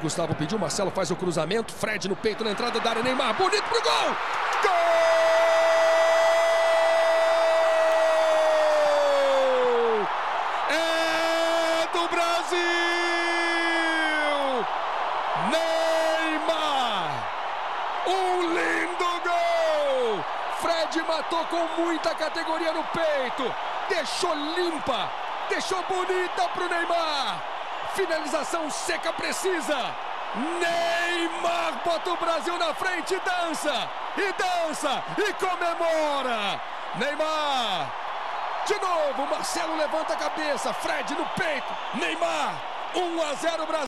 Gustavo pediu, Marcelo faz o cruzamento, Fred no peito na entrada da área, Neymar, bonito pro gol! Gol! É do Brasil! Neymar! Um lindo gol! Fred matou com muita categoria no peito, deixou limpa, deixou bonita pro Neymar. Finalização seca, precisa. Neymar bota o Brasil na frente e dança, e dança, e comemora. Neymar. De novo, Marcelo levanta a cabeça, Fred no peito. Neymar. 1 a 0 Brasil.